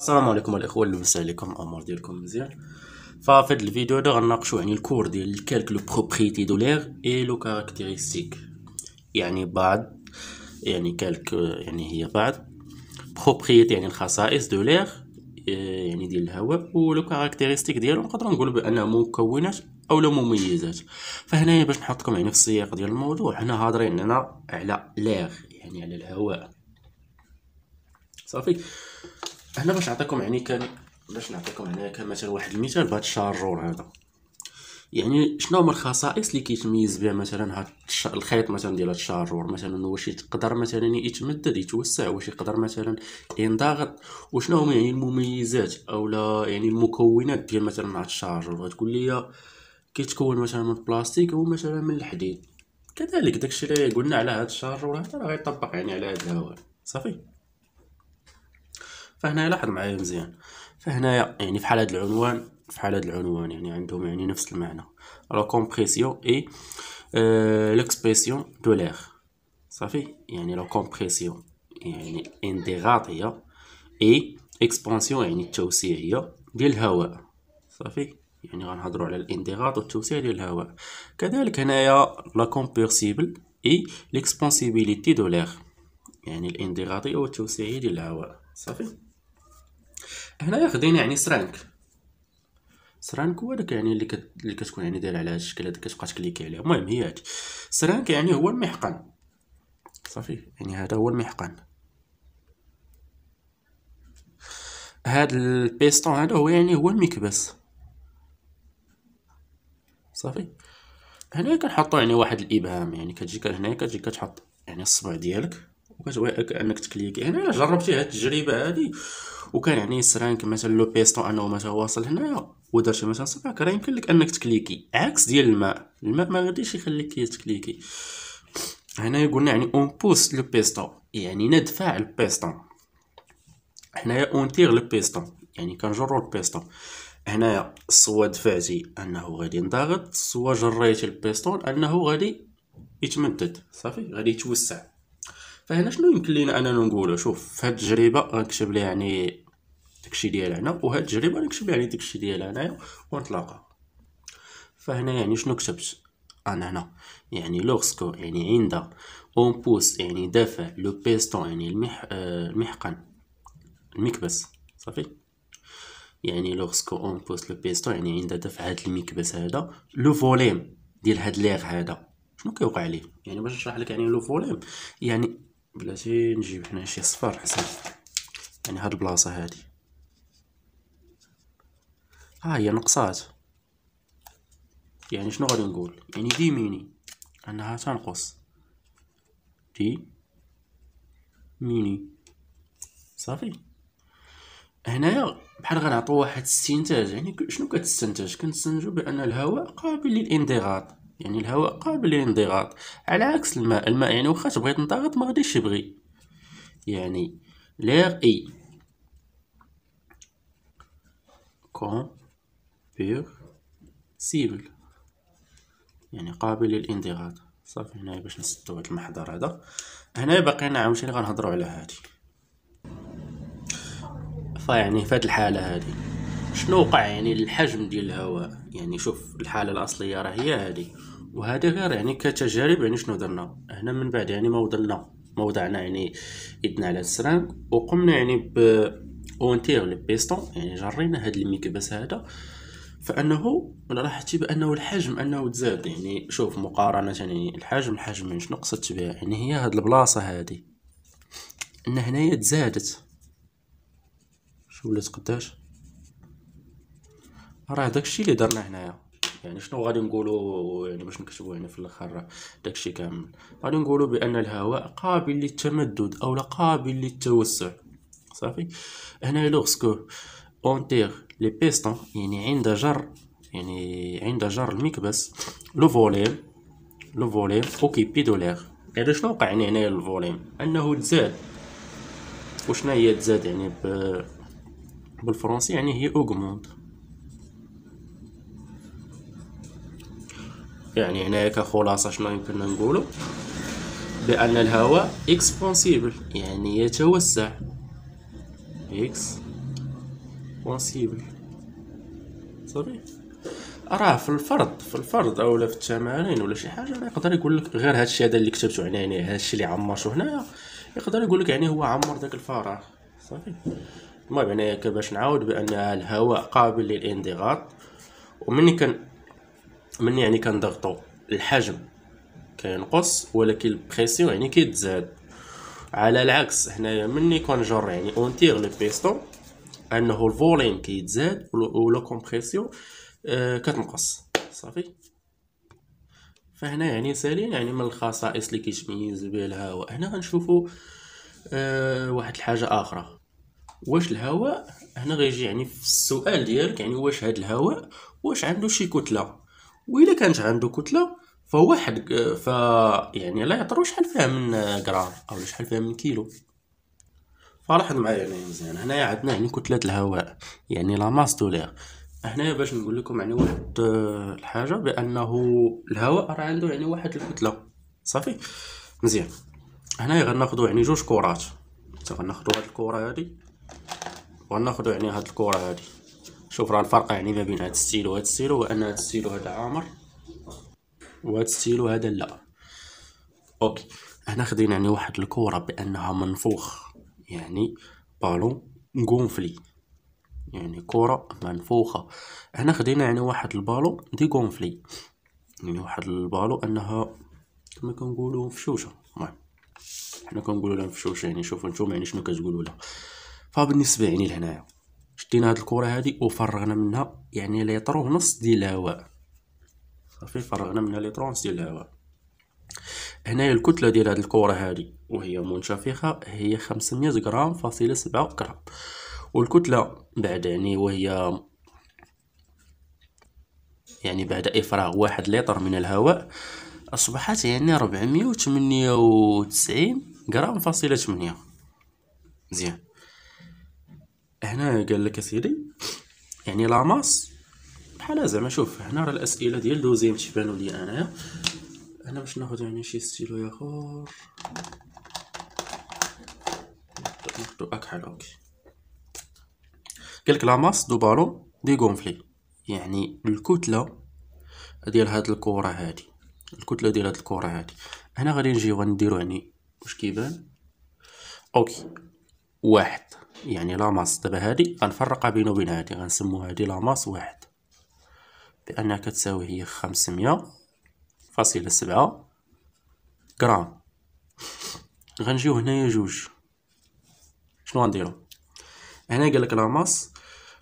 السلام عليكم الإخوة لاباس عليكم أمور ديالكم مزيان. ففي هذا الفيديو هذا غنناقشوا يعني ال cours ديال ال quelques les propriétés de l'air et les caractéristiques يعني بعض يعني quelques يعني هي بعض propriétés يعني الخصائص de l'air يعني ديال الهواء و les caractéristiques ديالو نقدروا نقولوا بانها مكونات أو لا مميزات. فهنايا باش نحطكم يعني في السياق ديال الموضوع حنا هضرين هنا على l'air يعني على الهواء. صافي. هنا باش نعطيكم يعني كان باش نعطيكم هنا كان مثلا واحد المثال بهذا ال chargeur هذا. يعني شنو هما الخصائص اللي كيتميز بها مثلا هاد الخيط مثلا ديال هاد ال chargeur مثلا واش يقدر مثلا يتمدد يتوسع واش يقدر مثلا ينضغط؟ وشنو هما يعني المميزات اولا يعني المكونات ديال مثلا هاد ال chargeur غتقول لي كيتكون مثلا من البلاستيك أو مثلا من الحديد. كذلك داكشي اللي قلنا على هاد ال chargeur هذا راه غيطبق يعني على هاد الهواء صافي. فهنا لاحظ معايا مزيان. فهنايا يعني في حال هذا العنوان في حال هذا العنوان يعني عندهم يعني نفس المعنى. la compression et l'expansion de l'air صافي؟ يعني la compression يعني انضغاط هي et expansion يعني التوسيع هي ديال الهواء صافي؟ يعني غنهضروا على الانضغاط والتوسيع ديال الهواء كذلك هنايا la compressibilité et l'expansibilité de l'air يعني الانضغاطيه والتوسيعية ديال الهواء صافي؟ هنايا خدينا يعني seringue. seringue هو داك يعني اللي, كت... اللي كتكون يعني داير على هاد الشكل هذا كتبقى تكليكي عليه المهم هي هادي. سرانك يعني هو المحقن. صافي. يعني هذا هو المحقن. هاد البيستون هذا هو يعني هو المكبس. صافي. هنا كنحطو يعني واحد الإبهام. يعني كتجي هنايا كتجي كتحط يعني الصبع ديالك. وكتبغي كانك تكليكي هنا جربتي هاد التجربة هادي؟ وكان يعني سرانك مثلا le piston أنه مثلا واصل هنايا ودرتي مثلا صبعك راه يمكن لك أنك تكليكي. عكس ديال الماء. الماء ما غاديش يخليك تكليكي. هنايا قلنا يعني on pousse le piston يعني ندفع البيستون هنايا on tire le piston يعني كنجرو البيستون هنايا soit دفعتي أنه غادي ينضغط soit جريتي البيستون أنه غادي يتمدد. صافي؟ غادي يتوسع. فهنا شنو يمكن لينا أننا نقولو شوف في هاد التجربة غنكتب ليها يعني داكشي ديال هنا وهاد التجربة غنكتب يعني داكشي ديال هنايا ونتلاقى فهنا يعني شنو كتبت أنا هنا؟ يعني lorsque يعني عند on pousse يعني دافع le piston يعني المح آه المحقن المكبس صافي؟ يعني lorsque on pousse le piston يعني عند دفع هاد المكبس هذا le volume ديال هاد l'air هذا. شنو كيوقع ليه؟ يعني باش نشرح لك يعني le volume يعني بلاتي نجيب هنا شي صفر حسن. يعني هاد البلاصة هادي. ها هي نقصات. يعني شنو غادي نقول؟ يعني diminue. أنها تنقص. diminue. صافي. هنايا بحال غنعطو واحد الاستنتاج يعني شنو كتستنتج؟ كنستنتجو بأن الهواء قابل للانضغاط. يعني الهواء قابل للانضغاط. على عكس الماء الماء يعني واخا تبغي تنضغط ما غاديش يبغي. يعني l'air est compressible يعني قابل للانضغاط. صافي هنايا باش نسدو هاد المحضر هذا. هنايا باقينا عاوتاني غنهضرو على هادي. فيعني في هاد الحالة هادي. شنو وقع يعني الحجم ديال الهواء؟ يعني شوف الحالة الأصلية راه هي هادي وهذا غير يعني كتجارب يعني شنو درنا؟ هنا من بعد يعني ما وضعنا ما وضعنا يعني يدنا على السرانك وقمنا يعني ب on tire le piston يعني جرينا هاد المكبس هذا فأنه لاحظتي بأنه الحجم أنه تزاد. يعني شوف مقارنة يعني الحجم الحجم من شنو قصدت بها؟ يعني هي هاد البلاصة هادي إن هنايا تزادت. شو ولات قداش؟ راه داكشي اللي درنا هنايا. يعني شنو غادي نقولوا يعني باش نكتبوا يعني في الأخر داكشي كامل. غادي نقولوا بأن الهواء قابل للتمدد أو قابل للتوسع. صافي؟ هنا lorsque on tire le piston يعني عند جر يعني عند جر المكبس le volume le volume occupé de l'air يعني شنو وقع يعني هنايا ال volume أنه تزاد. وشنا هي تزاد؟ يعني ب بالفرنسي يعني هي augmente يعني هنايا كخلاصة شنو يمكننا نقولو بأن الهواء expansible يعني يتوسع. expansible صافي؟ راه في الفرض في الفرض اولا في التمارين ولا شي حاجة راه يقدر يقول لك غير هادشي هذا اللي كتبتو هنا يعني هادشي اللي عمرتو هنايا يقدر يقول لك يعني هو عمر داك الفراغ. صافي؟ المهم يعني باش نعاود بأن الهواء قابل للانضغاط ومني كان مني يعني كنضغطو الحجم كينقص ولكن ال pression يعني كيتزاد. على العكس هنايا مني كنجر يعني on tire le piston أنه ال volume كيتزاد و la compression آه كتنقص. صافي؟ فهنا يعني ثانيا يعني من الخصائص اللي كيتميز بها الهواء هنا غنشوفو آه واحد الحاجة آخرى. واش الهواء؟ هنا غيجي يعني في السؤال ديالك يعني واش هاد الهواء؟ واش عنده شي كتله وإلا كانت عنده كتلة فهو واحد ف يعني لا يعطرو شحال فيها من غرام أو شحال فيها من كيلو. فلاحظ معايا يعني مزيان. هنايا عندنا يعني كتلة الهواء يعني la masse de l'air هنايا باش نقول لكم يعني واحد الحاجة بأنه الهواء راه عنده يعني واحد الكتلة. صافي؟ مزيان. هنايا غناخدو يعني جوج كرات. غناخدو هاد الكرة هادي وغناخدو يعني هاد الكرة هادي. شوف راه الفرق يعني ما بين هاد ستيلو وهاد ستيلو هو أن هاد ستيلو هذا عامر وهاد ستيلو هذا لا. OK. هنا خدينا يعني واحد الكره بأنها منفوخ يعني ballon gonflé. يعني كرة منفوخة. هنا خدينا يعني واحد ال ballon dégonflé. يعني واحد البالو أنها كما كنقولو مفشوشة. المهم حنا كنقولو لها مفشوشة يعني شوفو نتوما يعني شنو كتقولو لها. فبالنسبة يعني لهنايا شدينا هاد الكرة هادي وفرغنا منها يعني ليطر ونص ديال الهواء. صافي فرغنا منها ليطر ونص ديال الهواء. هنايا الكتلة ديال هاد الكرة هادي وهي منتفخة هي خمسمية غرام فاصلة سبعة غرام. والكتلة بعد يعني وهي يعني بعد إفراغ واحد لتر من الهواء أصبحت يعني ربعمية وثمانية وتسعين غرام فاصلة ثمانية مزيان هنا قال لك اسيدي يعني la masse بحال زعما شوف هنا راه الأسئلة ديال deuxième تيبانو لي انايا أنا باش ناخذ يعني شي ستيلو آخر. ناخدو أكحل OK. قالك la masse de ballon dégonflé. يعني الكتلة ديال هاد الكرة هادي. الكتلة ديال هاد الكرة هادي. هنا غادي نجيو غنديرو يعني واش كيبان؟ OK. واحد. يعني la masse دابا هادي غنفرقها بينو وبين هادي غنسمو هادي la masse واحد. بأنها كتساوي هي خمسمية فاصلة سبعة غرام. غنجيو هنايا جوج. شنو غنديرو؟ هنا قالك la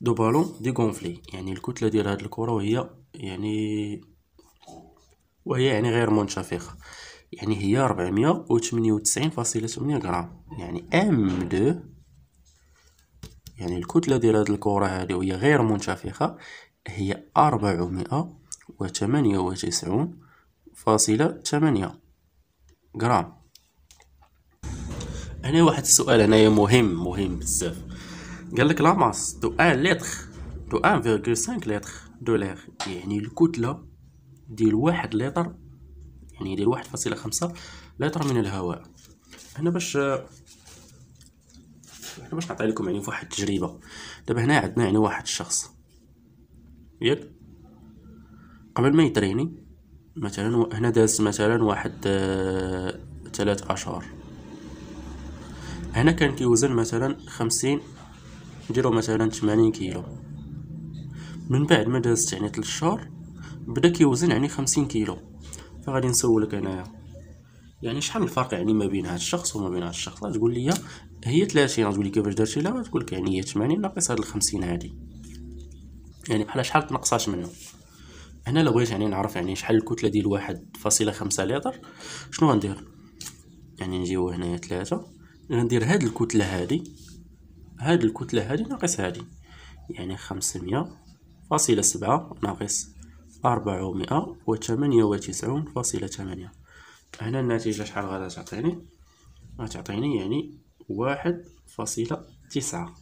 masse de ballon dégonflé. يعني الكتلة ديال هاد الكرة وهي يعني وهي يعني غير منتفخة يعني هي ربعمية وثمانية وتسعين فاصلة ثمانية غرام. يعني m deux يعني الكتلة ديال هاد الكرة هادي وهي غير منتفخة هي أربعمائة وثمانية وتسعون فاصلة ثمانية غرام. هنا واحد السؤال هنايا مهم مهم بزاف. قال لك la masse de un litre de un virgule cinq litre de l'air يعني الكتلة ديال واحد لتر يعني ديال واحد فاصلة خمسة لتر من الهواء. هنا باش هنا باش نعطي لكم يعني فواحد التجربة. دابا هنا عندنا يعني واحد الشخص. ياك؟ قبل ما يتريني مثلا هنا داز مثلا واحد آه، ثلاث أشهر. هنا كان كيوزن مثلا خمسين نديرو مثلا تمانين كيلو. من بعد ما دازت يعني تلت شهور بدا كيوزن يعني خمسين كيلو. فغادي نسولك أنايا. يعني شحال الفرق يعني ما بين هاد الشخص وما بين هاد الشخص؟ تقول لي هي 30 تقول لي كيفاش درتي؟ لها تقول لك يعني هي 80 ناقص هاد الخمسين هادي. يعني بحال شحال تنقصات منه هنا لو بغيت يعني نعرف يعني شحال الكتلة ديال واحد فاصلة خمسة لتر. شنو غندير؟ يعني نجيو هنايا ثلاثة غندير هاد الكتلة هادي. هاد الكتلة هادي ناقص هادي. يعني خمسمية فاصلة سبعة ناقص أربعمائة وثمانية وتسعون فاصلة ثمانية هنا النتيجة شحال غادا تعطيني؟ غتعطيني يعني واحد فاصلة تسعة.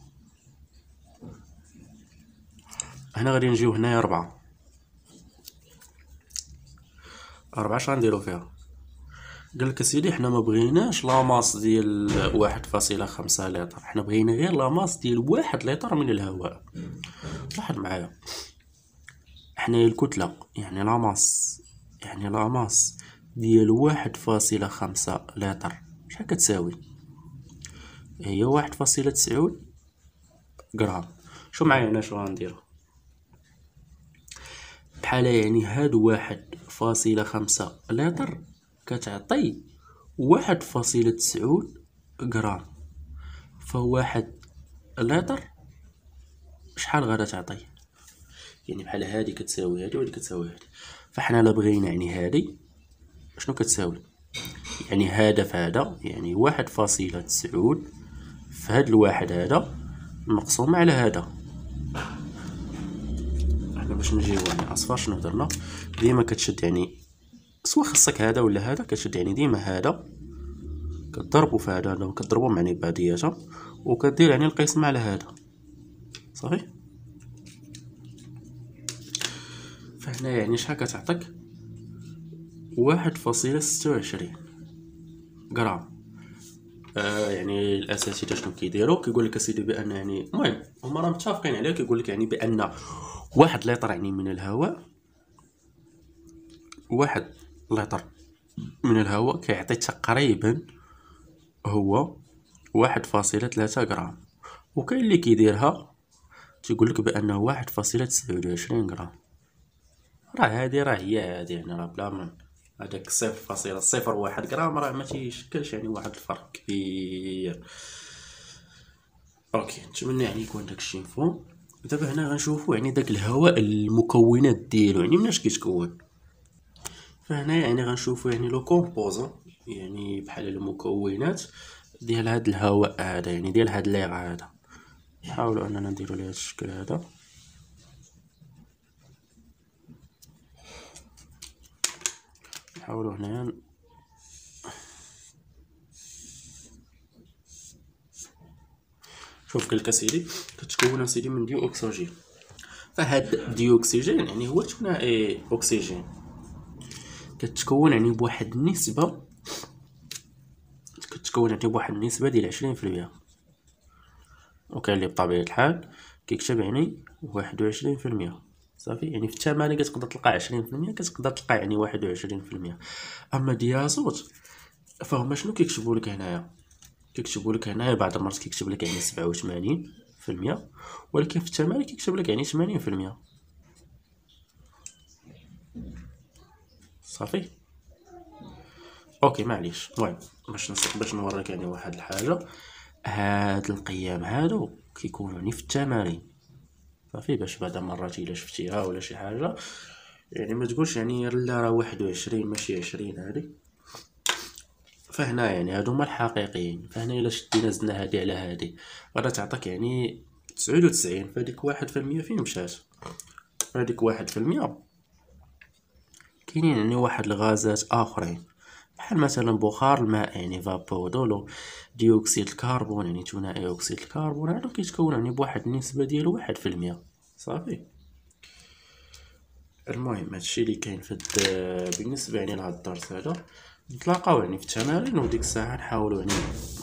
هنا غادي نجيو هنايا ربعة. ربعة اش غنديرو فيها؟ قالك أسيدي حنا ما بغيناش لاماس ديال واحد فاصلة خمسة لتر. حنا بغينا غير لاماس ديال واحد لتر من الهواء. لاحظ معايا. حنايا الكتلة يعني لاماس يعني لاماس ديال واحد فاصلة خمسة لتر. شحال كتساوي؟ هي واحد فاصلة تسعود غرام. شو معايا أنا شو غندير بحال يعني هاد واحد فاصلة خمسة لتر كتعطي واحد فاصلة تسعود غرام. فواحد لتر شحال غادا تعطي؟ يعني بحال هادي كتساوي هادي وهادي كتساوي هادي. فحنا لا بغينا يعني هادي. شنو كتساوي؟ يعني هذا في هذا يعني واحد فاصلة تسعود في الواحد هذا مقسوم على هذا. إحنا باش نجيو يعني اصفار شنو درنا ديما كتشد يعني سوا خصك هذا ولا هذا كتشد يعني ديما هذا. كتضربو في هذا كتضربهم يعني بعضياتهم وكدير يعني القسمة على هذا. صافي؟ فهنا يعني شحال كتعطيك؟ واحد فاصلة ستة وعشرين غرام آه يعني الاساتذه شنو كيديروا كيقول لك أسيدي بأن يعني المهم هما راه متفقين عليه كيقول لك يعني بأن واحد لتر يعني من الهواء واحد لتر من الهواء كيعطي تقريبا هو واحد فاصلة ثلاثة غرام وكاين اللي كيديرها تيقول لك بانه واحد فاصلة تسعود وعشرين غرام راه هادي راه هي هادي يعني راه بلا من هذاك صفر فاصلة صفر واحد غرام راه ما تيشكلش يعني واحد الفرق كبير. OK نتمنى يعني يكون داكشي مفهوم. دابا هنا غنشوفو يعني داك الهواء المكونات ديالو يعني مناش كيتكون. فهنا يعني غنشوفو يعني le composant يعني بحال المكونات ديال هاد الهواء هذا يعني ديال هاد l'air هذا. نحاولو أننا نديرو ليه هاد الشكل هذا. نحاولو هنايا شوف قالك اسيدي كتكون اسيدي من dioxygène فهاد dioxygène يعني هو ثنائي اكسجين كتكون يعني بواحد النسبة كتكون يعني بواحد النسبة ديال عشرين في المية. وكاين اللي بطبيعة الحال كيكتب يعني واحد وعشرين في المية. صافي؟ يعني في الثمانية كتقدر تلقى عشرين في المية كتقدر تلقى يعني واحد وعشرين في المية. أما ديازوت فهما شنو كيكتبوا لك هنايا؟ كيكتبوا لك هنايا بعض المرات كيكتب لك يعني سبعة وثمانين في المية ولكن في الثمانية كيكتب لك يعني ثمانين في المية. صافي؟ أوكي معليش. المهم باش نص... باش نوريك يعني واحد الحاجة. هاد القيم هادو كيكونوا يعني في التمارين. صافي باش بعد مرات إلا شفتيها ولا شي حاجة. يعني ما تقولش يعني لا راه واحد وعشرين ماشي عشرين هادي. فهنا يعني هادو هما الحقيقيين. فهنا إلا شدينا زدنا هادي على هادي. غادا تعطيك يعني تسعود وتسعين فهاديك واحد في فين مشات؟ هاديك واحد في كاينين يعني واحد الغازات آخرين. بحال مثلا بخار الماء يعني vapeur de l'eau dioxyde de carbone يعني ثنائي اكسيد الكربون هادو كيتكون يعني بواحد النسبة ديالو واحد في صافي. المهم هادشي اللي كاين في بالنسبة يعني لهاد الدرس هذا نتلاقاو يعني في التمارين وديك الساعة نحاولو يعني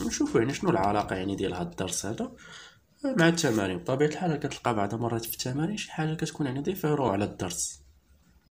نشوفو يعني شنو العلاقة يعني ديال هاد الدرس هذا مع التمارين. بطبيعة الحال كتلقى بعض مرات في التمارين شي حاجة كتكون يعني ديفيرو على الدرس.